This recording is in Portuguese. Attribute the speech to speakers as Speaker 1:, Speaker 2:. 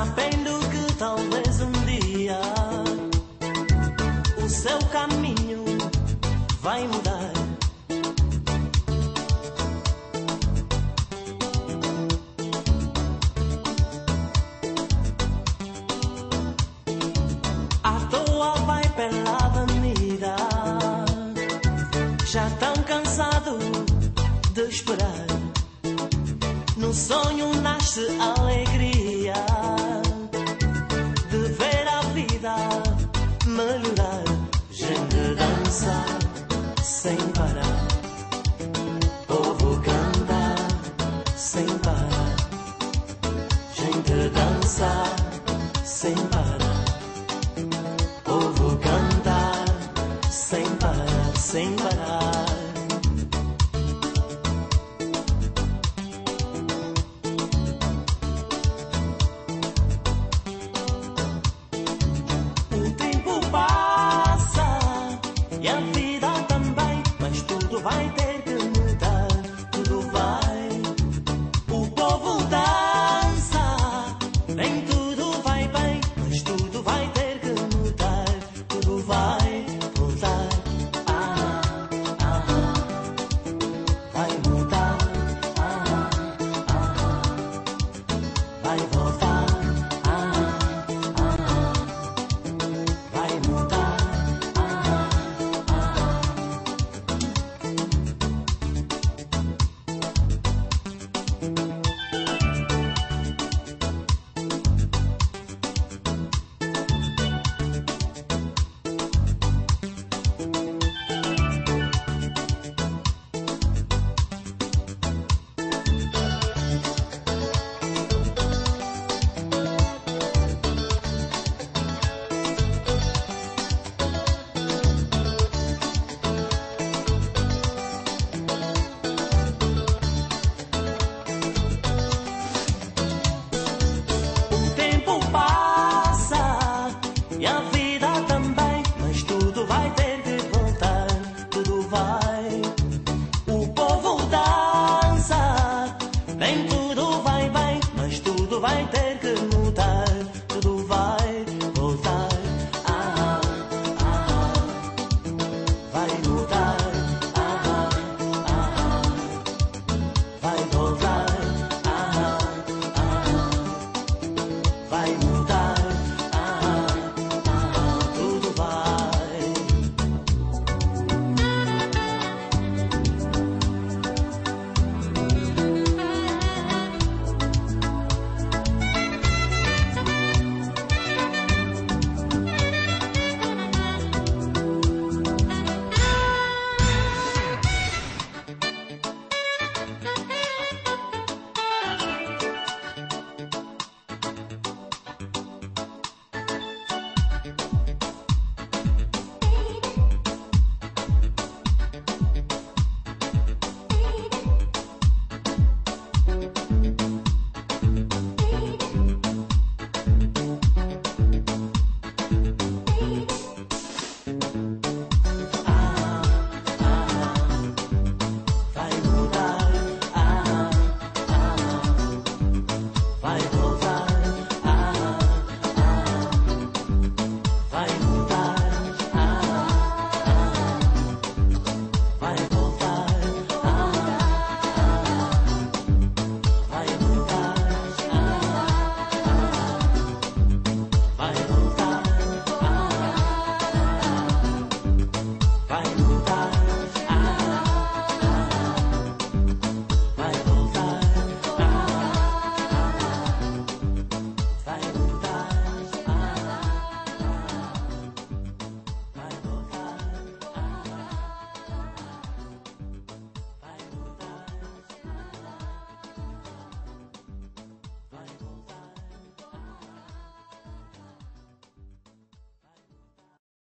Speaker 1: sabendo que talvez um dia o seu caminho vai mudar. A toa vai pela avenida, já tão cansado de esperar. No sonho nasce alegria sem parar. Gente dançar sem parar. Povo cantar sem parar, sem parar. Ya